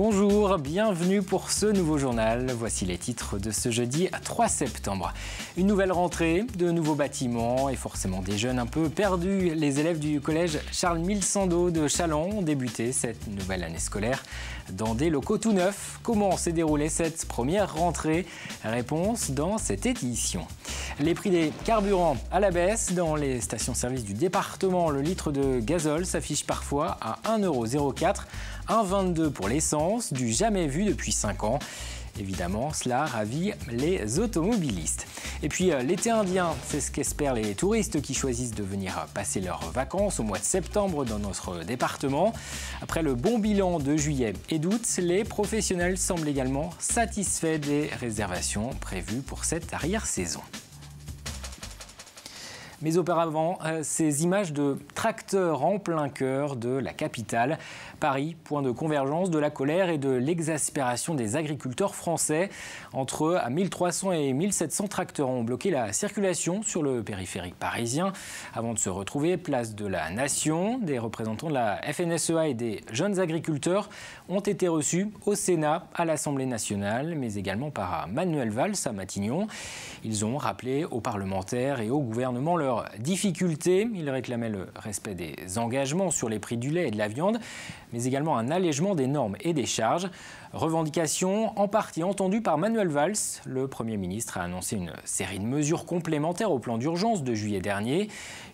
Bonjour, bienvenue pour ce nouveau journal. Voici les titres de ce jeudi 3 septembre. Une nouvelle rentrée, de nouveaux bâtiments et forcément des jeunes un peu perdus. Les élèves du collège Charles Milsando de Chalon ont débuté cette nouvelle année scolaire dans des locaux tout neufs. Comment s'est déroulée cette première rentrée? Réponse dans cette édition. Les prix des carburants à la baisse dans les stations-service du département. Le litre de gazole s'affiche parfois à 1,04€. 1,22 pour l'essence, du jamais vu depuis 5 ans. Évidemment, cela ravit les automobilistes. Et puis euh, l'été indien, c'est ce qu'espèrent les touristes qui choisissent de venir passer leurs vacances au mois de septembre dans notre département. Après le bon bilan de juillet et d'août, les professionnels semblent également satisfaits des réservations prévues pour cette arrière-saison. Mais auparavant, euh, ces images de tracteurs en plein cœur de la capitale. Paris, point de convergence de la colère et de l'exaspération des agriculteurs français. Entre 1300 et 1700 tracteurs ont bloqué la circulation sur le périphérique parisien avant de se retrouver place de la Nation. Des représentants de la FNSEA et des jeunes agriculteurs ont été reçus au Sénat, à l'Assemblée nationale, mais également par Manuel Valls à Matignon. Ils ont rappelé aux parlementaires et au gouvernement difficultés. Ils réclamaient le respect des engagements sur les prix du lait et de la viande, mais également un allègement des normes et des charges. Revendication en partie entendue par Manuel Valls. Le Premier ministre a annoncé une série de mesures complémentaires au plan d'urgence de juillet dernier.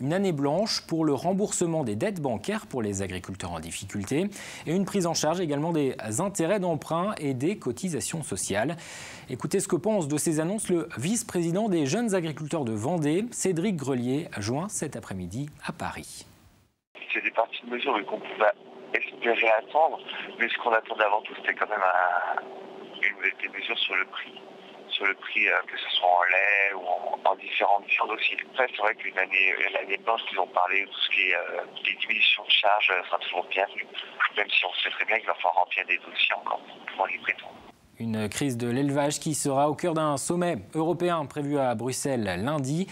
Une année blanche pour le remboursement des dettes bancaires pour les agriculteurs en difficulté et une prise en charge également des intérêts d'emprunt et des cotisations sociales. Écoutez ce que pense de ces annonces le vice-président des jeunes agriculteurs de Vendée, Cédric Grelier, joint cet après-midi à Paris. C'est des parties de mesures qu'on pouvait espérer attendre, mais ce qu'on attendait avant tout, c'était quand même une, des mesures sur le prix sur le prix, euh, que ce soit en lait ou en, différentes viandes aussi. Après, c'est vrai qu'une année, l'année blanche qu'ils ont parlé, tout ce qui est euh, des diminutions de charges, ça toujours bienvenu. Même si on sait très bien qu'il va falloir remplir des dossiers encore pour les prétendre. Une crise de l'élevage qui sera au cœur d'un sommet européen prévu à Bruxelles lundi.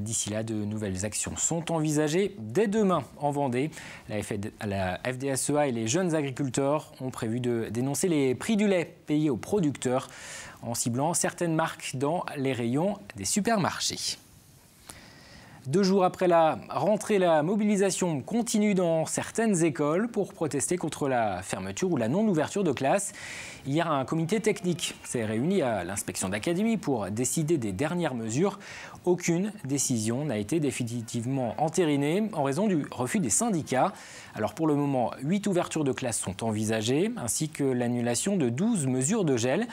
D'ici là, de nouvelles actions sont envisagées dès demain en Vendée. La, FDSEA et les jeunes agriculteurs ont prévu de dénoncer les prix du lait payés aux producteurs en ciblant certaines marques dans les rayons des supermarchés. Deux jours après la rentrée, la mobilisation continue dans certaines écoles pour protester contre la fermeture ou la non-ouverture de classe. Hier, un comité technique s'est réuni à l'inspection d'académie pour décider des dernières mesures. Aucune décision n'a été définitivement entérinée en raison du refus des syndicats. Alors pour le moment, huit ouvertures de classes sont envisagées, ainsi que l'annulation de 12 mesures de gel.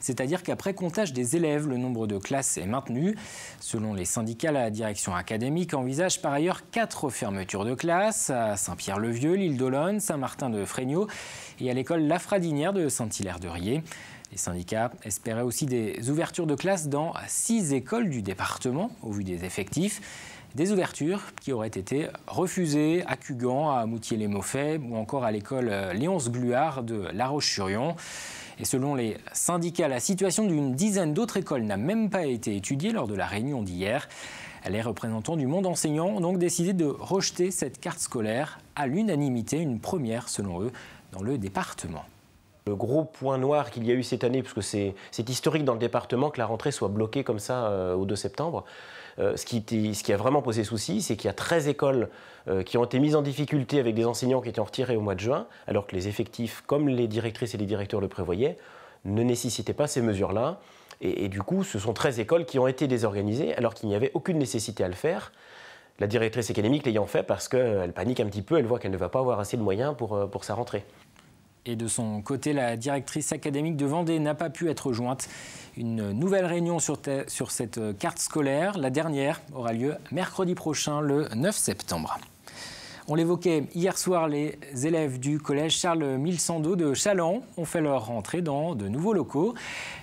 C'est-à-dire qu'après comptage des élèves, le nombre de classes est maintenu. Selon les syndicats, la direction académique envisage par ailleurs quatre fermetures de classes à Saint-Pierre-le-Vieux, l'île d'Olonne, Saint-Martin-de-Fregnaud et à l'école Lafradinière de Saint-Hilaire-de-Riez. Les syndicats espéraient aussi des ouvertures de classes dans six écoles du département, au vu des effectifs. Des ouvertures qui auraient été refusées à Cugan, à Moutier-les-Maufaits ou encore à l'école Léonce Gluard de La Roche-sur-Yon. Et selon les syndicats, la situation d'une dizaine d'autres écoles n'a même pas été étudiée lors de la réunion d'hier. Les représentants du monde enseignant ont donc décidé de rejeter cette carte scolaire à l'unanimité, une première selon eux dans le département. Le gros point noir qu'il y a eu cette année, puisque c'est historique dans le département que la rentrée soit bloquée comme ça euh, au 2 septembre, euh, ce, qui a vraiment posé souci, c'est qu'il y a 13 écoles euh, qui ont été mises en difficulté avec des enseignants qui étaient retirés au mois de juin, alors que les effectifs, comme les directrices et les directeurs le prévoyaient, ne nécessitaient pas ces mesures-là. Et, du coup, ce sont 13 écoles qui ont été désorganisées alors qu'il n'y avait aucune nécessité à le faire. La directrice académique l'ayant fait parce qu'elle panique un petit peu, elle voit qu'elle ne va pas avoir assez de moyens pour, euh, pour sa rentrée. Et de son côté, la directrice académique de Vendée n'a pas pu être jointe. Une nouvelle réunion sur, sur cette carte scolaire, la dernière, aura lieu mercredi prochain, le 9 septembre. On l'évoquait hier soir, les élèves du collège Charles Milsando de Chaland ont fait leur rentrée dans de nouveaux locaux.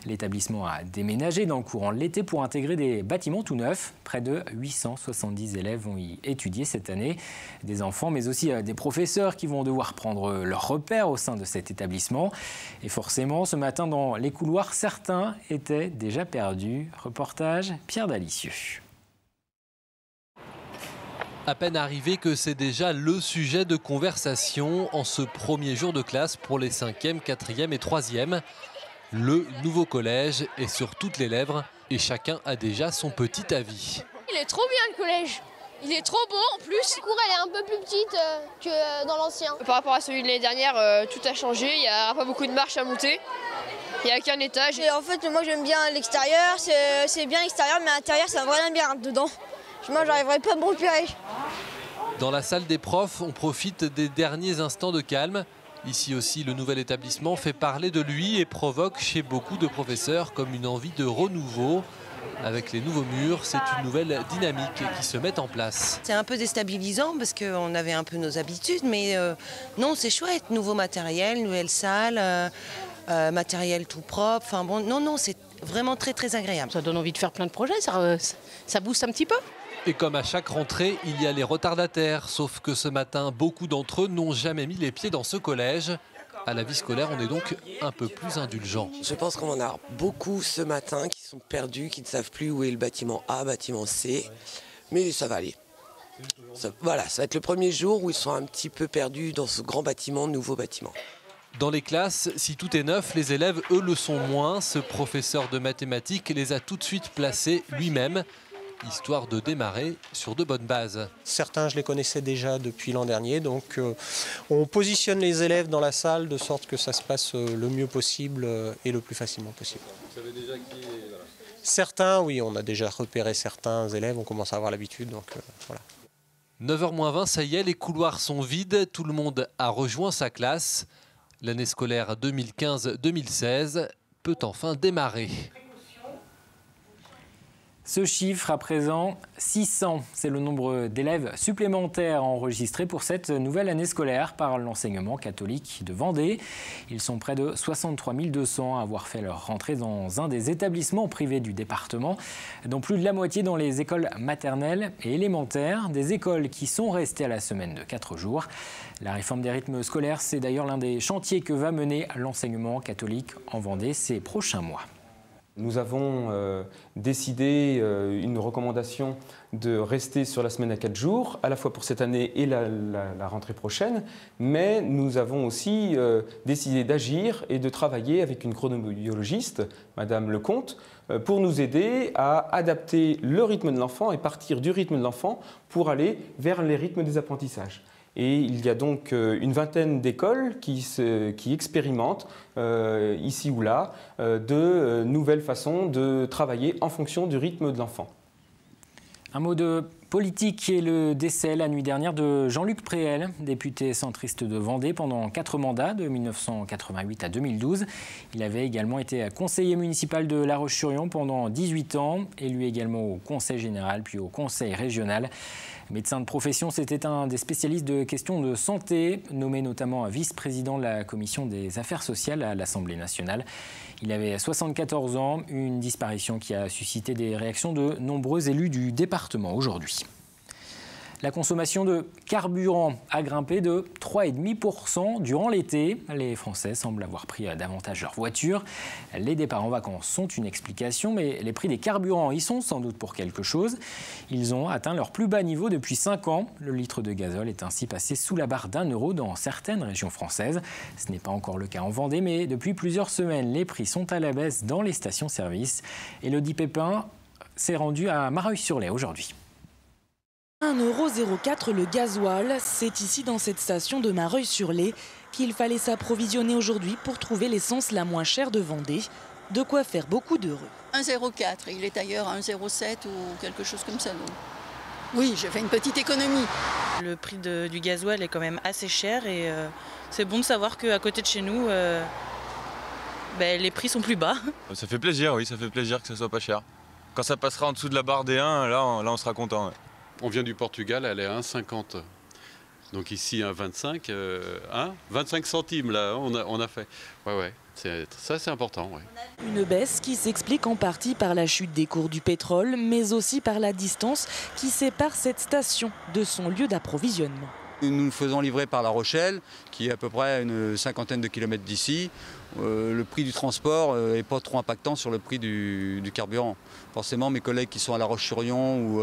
L'établissement a déménagé dans le courant de l'été pour intégrer des bâtiments tout neufs. Près de 870 élèves vont y étudier cette année. Des enfants, mais aussi euh, des professeurs qui vont devoir prendre leur repère au sein de cet établissement. Et forcément, ce matin, dans les couloirs, certains étaient déjà perdus. Reportage Pierre Dalicieux. À peine arrivé que c'est déjà le sujet de conversation en ce premier jour de classe pour les 5e, 4e et 3e. Le nouveau collège est sur toutes les lèvres et chacun a déjà son petit avis. Il est trop bien le collège. Il est trop beau en plus. La cour elle est un peu plus petite euh, que euh, dans l'ancien. Par rapport à celui de l'année dernière, euh, tout a changé. Il n'y a pas beaucoup de marches à monter. Il n'y a qu'un étage. Et en fait, moi j'aime bien l'extérieur. C'est bien l'extérieur, mais à l'intérieur, c'est un vrai labyrinthe dedans. Moi, j'arriverai pas à me repérer. Dans la salle des profs, on profite des derniers instants de calme. Ici aussi, le nouvel établissement fait parler de lui et provoque chez beaucoup de professeurs comme une envie de renouveau. Avec les nouveaux murs, c'est une nouvelle dynamique qui se met en place. C'est un peu déstabilisant parce qu'on avait un peu nos habitudes, mais euh, non, c'est chouette. Nouveau matériel, nouvelle salle, euh, euh, matériel tout propre. Enfin bon, non, non, c'est vraiment très très agréable. Ça donne envie de faire plein de projets, ça, ça booste un petit peu. Et comme à chaque rentrée, il y a les retardataires, sauf que ce matin, beaucoup d'entre eux n'ont jamais mis les pieds dans ce collège. À la vie scolaire, on est donc un peu plus indulgent. Je pense qu'on en a beaucoup ce matin qui sont perdus, qui ne savent plus où est le bâtiment A, bâtiment C. Mais ça va aller. voilà, ça va être le premier jour où ils sont un petit peu perdus dans ce grand bâtiment, nouveau bâtiment. Dans les classes, si tout est neuf, les élèves, eux, le sont moins. Ce professeur de mathématiques les a tout de suite placés lui-même histoire de démarrer sur de bonnes bases. Certains, je les connaissais déjà depuis l'an dernier, donc euh, on positionne les élèves dans la salle de sorte que ça se passe euh, le mieux possible euh, et le plus facilement possible. Vous savez déjà qui est... Certains, oui, on a déjà repéré certains élèves, on commence à avoir l'habitude, donc voilà. 9h20, ça y est, les couloirs sont vides, tout le monde a rejoint sa classe. L'année scolaire 2015-2016 peut enfin démarrer. Ce chiffre, à présent, 600, c'est le nombre d'élèves supplémentaires enregistrés pour cette nouvelle année scolaire par l'enseignement catholique de Vendée. Ils sont près de 63 200 à avoir fait leur rentrée dans un des établissements privés du département, dont plus de la moitié dans les écoles maternelles et élémentaires, des écoles qui sont restées à la semaine de 4 jours. La réforme des rythmes scolaires, c'est d'ailleurs l'un des chantiers que va mener l'enseignement catholique en Vendée ces prochains mois. Nous avons euh, décidé euh, une recommandation de rester sur la semaine à 4 jours, à la fois pour cette année et la, rentrée prochaine, mais nous avons aussi euh, décidé d'agir et de travailler avec une chronobiologiste, Madame Lecomte, pour nous aider à adapter le rythme de l'enfant et partir du rythme de l'enfant pour aller vers les rythmes des apprentissages. Et il y a donc euh, une vingtaine d'écoles qui, expérimentent, euh, ici ou là, euh, de nouvelles façons de travailler en fonction du rythme de l'enfant. Un mot de politique et le décès la nuit dernière de Jean-Luc Préel, député centriste de Vendée pendant quatre mandats de 1988 à 2012. Il avait également été conseiller municipal de La Roche-sur-Yon pendant 18 ans, élu également au conseil général puis au conseil régional. Médecin de profession, c'était un des spécialistes de questions de santé, nommé notamment vice-président de la commission des affaires sociales à l'Assemblée nationale. Il avait 74 ans, une disparition qui a suscité des réactions de nombreux élus du département aujourd'hui. La consommation de carburant a grimpé de 3,5% durant l'été. Les Français semblent avoir pris davantage leur voiture. Les départs en vacances sont une explication, mais les prix des carburants y sont sans doute pour quelque chose. Ils ont atteint leur plus bas niveau depuis 5 ans. Le litre de gazole est ainsi passé sous la barre d'un euro dans certaines régions françaises. Ce n'est pas encore le cas en Vendée, mais depuis plusieurs semaines, les prix sont à la baisse dans les stations-service. Elodie Pépin s'est rendue à Mareuil-sur-Lay aujourd'hui. 1,04€ le gasoil, c'est ici dans cette station de Mareuil-sur-Lay qu'il fallait s'approvisionner aujourd'hui pour trouver l'essence la moins chère de Vendée. De quoi faire beaucoup d'heureux. 1,04, il est ailleurs à 1,07 ou quelque chose comme ça. Oui, j'ai fait une petite économie. Le prix du gasoil est quand même assez cher et euh, c'est bon de savoir qu'à côté de chez nous, euh, ben, les prix sont plus bas. Ça fait plaisir, oui, ça fait plaisir que ça soit pas cher. Quand ça passera en dessous de la barre des 1, là, on, là, on sera content. On vient du Portugal, elle est à 1,50. Donc ici, 1,25, 25 centimes, là, on a, on a fait. Ouais, ouais, ça c'est important. Une baisse qui s'explique en partie par la chute des cours du pétrole, mais aussi par la distance qui sépare cette station de son lieu d'approvisionnement. Nous nous faisons livrer par La Rochelle, qui est à peu près une cinquantaine de kilomètres d'ici. euh, le prix du transport n'est pas trop impactant sur le prix du, carburant. Forcément, mes collègues qui sont à La Roche-sur-Yon ou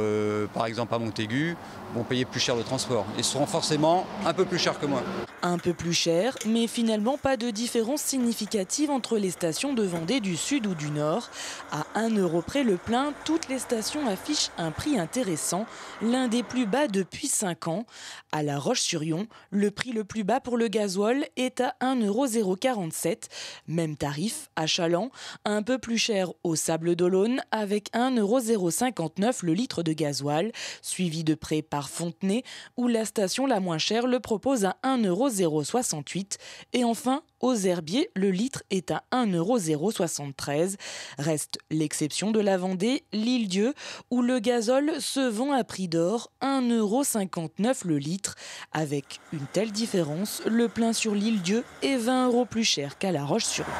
par exemple à Montaigu vont payer plus cher le transport et seront forcément un peu plus chers que moi. Un peu plus cher, mais finalement pas de différence significative entre les stations de Vendée du Sud ou du Nord. À 1 euro près le plein, toutes les stations affichent un prix intéressant, l'un des plus bas depuis 5 ans. À La Roche-sur-Yon, le prix le plus bas pour le gasoil est à 1,047 Même tarif à Chaland, un peu plus cher au Sable d'Olonne avec 1,059 le litre de gasoil, suivi de près par Fontenay où la station la moins chère le propose à 1,068 et enfin aux Herbiers, le litre est à 1,073 Reste l'exception de la Vendée, l'île-Dieu, où le gazole se vend à prix d'or 1,59€ le litre. Avec une telle différence, le plein sur l'île-Dieu est 20 euros plus cher qu'à La Roche-sur-Yon.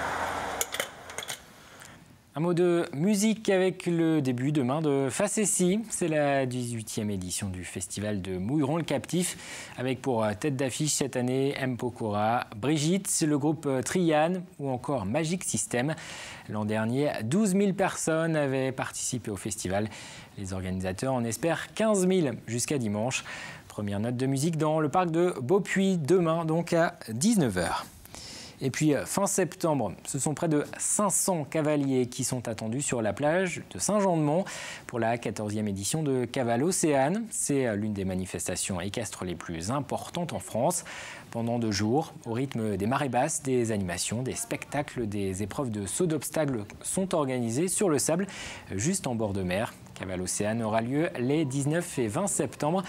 Un mot de musique avec le début demain de Facessi. C'est la 18e édition du festival de Mouilleron le Captif, avec pour tête d'affiche cette année M. Pokora, Brigitte, le groupe Trian ou encore Magic System. L'an dernier, 12 000 personnes avaient participé au festival. Les organisateurs en espèrent 15 000 jusqu'à dimanche. Première note de musique dans le parc de Beaupuy, demain donc à 19h. Et puis euh, fin septembre, ce sont près de 500 cavaliers qui sont attendus sur la plage de Saint-Jean-de-Mont pour la 14e édition de Caval Océane. C'est euh, l'une des manifestations équestres les plus importantes en France. Pendant deux jours, au rythme des marées basses, des animations, des spectacles, des épreuves de saut d'obstacles sont organisées sur le sable, juste en bord de mer. Caval Océane aura lieu les 19 et 20 septembre.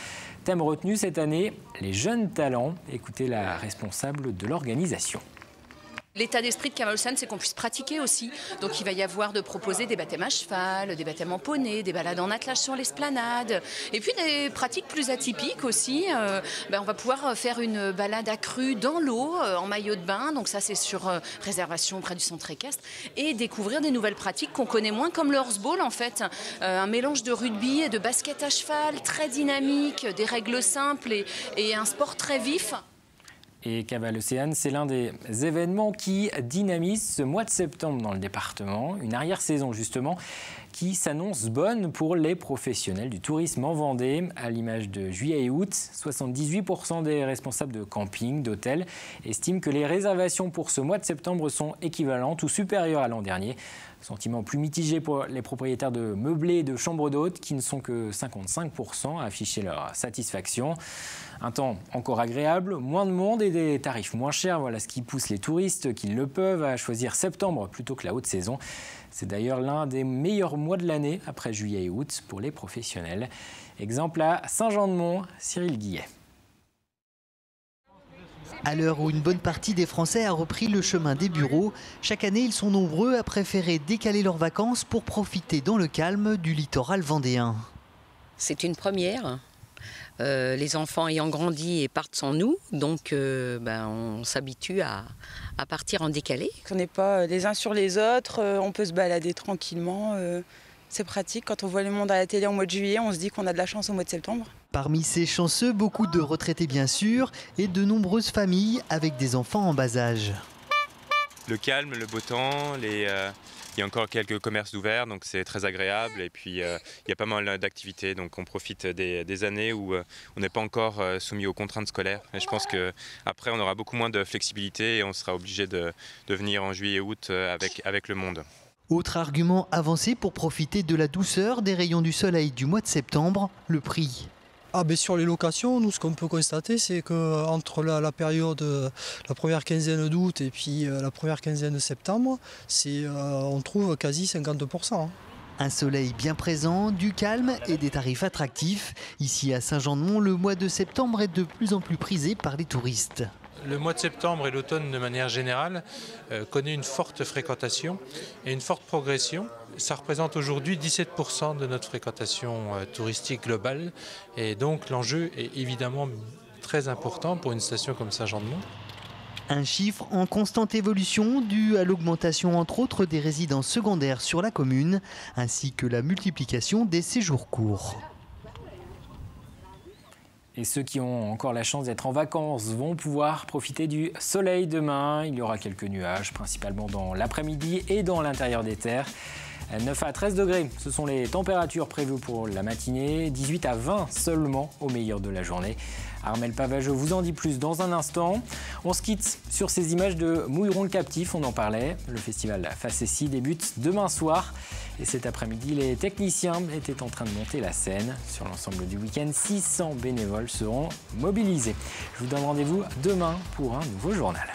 Thème retenu cette année, les jeunes talents. Écoutez la responsable de l'organisation. L'état d'esprit de Kamalsan, c'est qu'on puisse pratiquer aussi. Donc il va y avoir de proposer des baptêmes à cheval, des baptêmes en poney, des balades en attelage sur l'esplanade, et puis des pratiques plus atypiques aussi. Euh, ben, on va pouvoir faire une balade accrue dans l'eau, euh, en maillot de bain, donc ça c'est sur euh, réservation près du centre équestre, et découvrir des nouvelles pratiques qu'on connaît moins, comme le horseball en fait, un mélange de rugby et de basket à cheval, très dynamique, des règles simples et un sport très vif. Et Caval Océane, c'est l'un des événements qui dynamise ce mois de septembre dans le département. Une arrière-saison justement qui s'annonce bonne pour les professionnels du tourisme en Vendée. À l'image de juillet et août, 78% des responsables de camping, d'hôtels estiment que les réservations pour ce mois de septembre sont équivalentes ou supérieures à l'an dernier. Sentiment plus mitigé pour les propriétaires de meublés et de chambres d'hôtes qui ne sont que 55% à afficher leur satisfaction. Un temps encore agréable, moins de monde et des tarifs moins chers. Voilà ce qui pousse les touristes qui le peuvent à choisir septembre plutôt que la haute saison. C'est d'ailleurs l'un des meilleurs mois de l'année après juillet et août pour les professionnels. Exemple à Saint-Jean-de-Mont, Cyril Guillet. À l'heure où une bonne partie des Français a repris le chemin des bureaux, chaque année ils sont nombreux à préférer décaler leurs vacances pour profiter dans le calme du littoral vendéen. C'est une première. Euh, les enfants ayant grandi et partent sans nous, donc euh, ben, on s'habitue à, partir en décalé. On n'est pas les uns sur les autres, euh, on peut se balader tranquillement. c'est pratique. Quand on voit le monde à la télé en mois de juillet, on se dit qu'on a de la chance au mois de septembre. Parmi ces chanceux, beaucoup de retraités bien sûr, et de nombreuses familles avec des enfants en bas âge. Le calme, le beau temps, les, il y a encore quelques commerces ouverts, donc c'est très agréable. Et puis, euh, il y a pas mal d'activités, donc on profite des, années où euh, on n'est pas encore euh, soumis aux contraintes scolaires. Et je pense qu'après, on aura beaucoup moins de flexibilité et on sera obligé de, venir en juillet et août avec, avec le monde. Autre argument avancé pour profiter de la douceur des rayons du soleil du mois de septembre, le prix. Ah ben sur les locations, nous ce qu'on peut constater c'est qu'entre la, la, période, la première quinzaine d'août et puis euh, la première quinzaine de septembre, euh, on trouve quasi 50%. Hein. Un soleil bien présent, du calme et des tarifs attractifs. Ici à Saint-Jean-de-Mont, le mois de septembre est de plus en plus prisé par les touristes. Le mois de septembre et l'automne de manière générale euh, connaît une forte fréquentation et une forte progression. Ça représente aujourd'hui 17% de notre fréquentation euh, touristique globale et donc l'enjeu est évidemment très important pour une station comme Saint-Jean-de-Mont. Un chiffre en constante évolution dû à l'augmentation entre autres des résidences secondaires sur la commune ainsi que la multiplication des séjours courts. Et ceux qui ont encore la chance d'être en vacances vont pouvoir profiter du soleil demain. Il y aura quelques nuages, principalement dans l'après-midi et dans l'intérieur des terres. 9 à 13 degrés, ce sont les températures prévues pour la matinée, 18 à 20 seulement au meilleur de la journée. Armel Pavageau vous en dit plus dans un instant. On se quitte sur ces images de Mouilleron le Captif, on en parlait. Le festival Facessi débute demain soir. Et cet après-midi, les techniciens étaient en train de monter la scène. Sur l'ensemble du week-end, 600 bénévoles seront mobilisés. Je vous donne rendez-vous demain pour un nouveau journal.